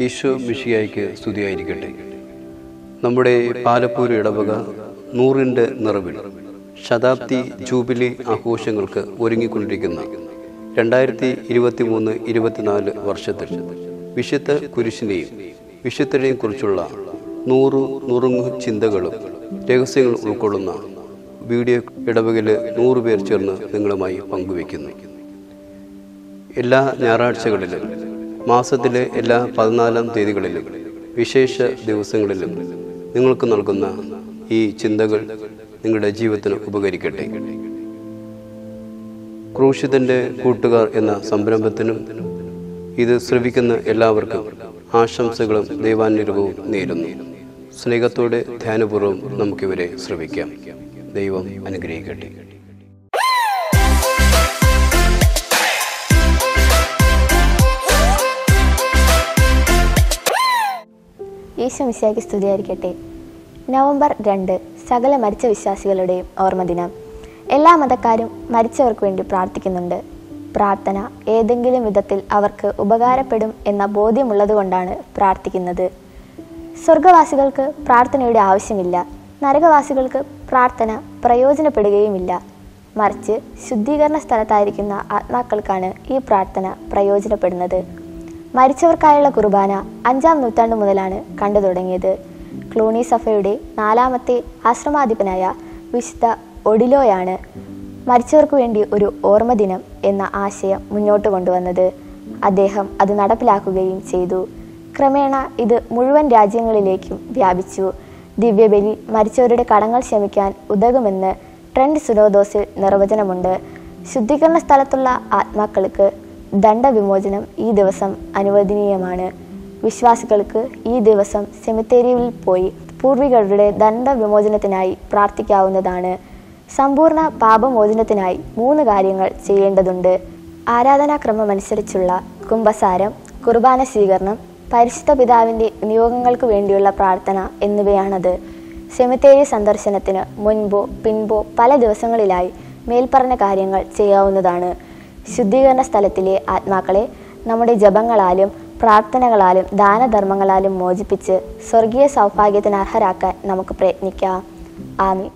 ഈശോ മിഷിയായിക്ക് സ്തുതിയായിരിക്കട്ടെ. നമ്മുടെ പാലപ്പൂര് ഇടവക നൂറിന്റെ നിറവിൽ ശതാബ്ദി ജൂബിലി ആഘോഷങ്ങൾക്ക് ഒരുങ്ങിക്കൊണ്ടിരിക്കുന്ന രണ്ടായിരത്തി ഇരുപത്തി മൂന്ന് ഇരുപത്തിനാല് വർഷത്തിൽ വിശുദ്ധ കുരിശിനെയും വിശുദ്ധരെയും കുറിച്ചുള്ള നൂറു നുറുങ്ങു ചിന്തകളും രഹസ്യങ്ങൾ ഉൾക്കൊള്ളുന്ന വീഡിയോ ഇടവകയിൽ നൂറ് പേർ ചേർന്ന് നിങ്ങളുമായി പങ്കുവയ്ക്കുന്നു. എല്ലാ ഞായറാഴ്ചകളിലും മാസത്തിലെ എല്ലാ പതിനാലാം തീയതികളിലും വിശേഷ ദിവസങ്ങളിലും നിങ്ങൾക്ക് നൽകുന്ന ഈ ചിന്തകൾ നിങ്ങളുടെ ജീവിതത്തിന് ഉപകരിക്കട്ടെ. ക്രൂശിതന്റെ കൂട്ടുകാർ എന്ന സംരംഭത്തിനും ഇത് ശ്രവിക്കുന്ന എല്ലാവർക്കും ആശംസകളും ദൈവാനുരൂപവും നേരുന്നു. സ്നേഹത്തോടെ ധ്യാനപൂർവം നമുക്കിവരെ ശ്രവിക്കാം. ദൈവം അനുഗ്രഹിക്കട്ടെ. ഈശോ മിശാക്ക് സ്തുതിയായിരിക്കട്ടെ. നവംബർ രണ്ട് സകല മരിച്ച വിശ്വാസികളുടെയും ഓർമ്മദിനം. എല്ലാ മതക്കാരും മരിച്ചവർക്ക് വേണ്ടി പ്രാർത്ഥിക്കുന്നുണ്ട്. പ്രാർത്ഥന ഏതെങ്കിലും വിധത്തിൽ അവർക്ക് ഉപകാരപ്പെടും എന്ന ബോധ്യമുള്ളതുകൊണ്ടാണ് പ്രാർത്ഥിക്കുന്നത്. സ്വർഗവാസികൾക്ക് പ്രാർത്ഥനയുടെ ആവശ്യമില്ല. നരകവാസികൾക്ക് പ്രാർത്ഥന പ്രയോജനപ്പെടുകയുമില്ല. മറിച്ച് ശുദ്ധീകരണ സ്ഥലത്തായിരിക്കുന്ന ആത്മാക്കൾക്കാണ് ഈ പ്രാർത്ഥന പ്രയോജനപ്പെടുന്നത്. മരിച്ചവർക്കായുള്ള കുർബാന അഞ്ചാം നൂറ്റാണ്ട് മുതലാണ് കണ്ടു തുടങ്ങിയത്. ക്ലൂണി സഫയുടെ നാലാമത്തെ ആശ്രമാധിപനായ വിശുദ്ധ ഒഡിലോയാണ് മരിച്ചവർക്ക് വേണ്ടി ഒരു ഓർമ്മ ദിനം എന്ന ആശയം മുന്നോട്ട് കൊണ്ടുവന്നത്. അദ്ദേഹം അത് നടപ്പിലാക്കുകയും ചെയ്തു. ക്രമേണ ഇത് മുഴുവൻ രാജ്യങ്ങളിലേക്കും വ്യാപിച്ചു. ദിവ്യബലി മരിച്ചവരുടെ കടങ്ങൾ ക്ഷമിക്കാൻ ഉതകുമെന്ന് ട്രെൻഡ് സുനോദോസിൽ നിർവചനമുണ്ട്. ശുദ്ധീകരണ സ്ഥലത്തുള്ള ആത്മാക്കൾക്ക് ദണ്ഡവിമോചനം ഈ ദിവസം അനുവദനീയമാണ്. വിശ്വാസികൾക്ക് ഈ ദിവസം സെമിത്തേരിയിൽ പോയി പൂർവികരുടെ ദണ്ഡവിമോചനത്തിനായി പ്രാർത്ഥിക്കാവുന്നതാണ്. സമ്പൂർണ പാപമോചനത്തിനായി മൂന്ന് കാര്യങ്ങൾ ചെയ്യേണ്ടതുണ്ട്. ആരാധനാക്രമമനുസരിച്ചുള്ള കുംഭസാരം കുർബാന സ്വീകരണം പരിശുദ്ധ പിതാവിന്റെ നിയോഗങ്ങൾക്ക് വേണ്ടിയുള്ള പ്രാർത്ഥന എന്നിവയാണത്. സെമിത്തേരി സന്ദർശനത്തിന് മുൻപോ പിൻപോ പല ദിവസങ്ങളിലായി മേൽപ്പറഞ്ഞ കാര്യങ്ങൾ ചെയ്യാവുന്നതാണ്. ശുദ്ധീകരണ സ്ഥലത്തിലെ ആത്മാക്കളെ നമ്മുടെ ജപങ്ങളാലും പ്രാർത്ഥനകളാലും ദാനധർമ്മങ്ങളാലും മോചിപ്പിച്ച് സ്വർഗീയ സൗഭാഗ്യത്തിന് അർഹരാക്കാൻ നമുക്ക് പ്രയത്നിക്കാം. ആമി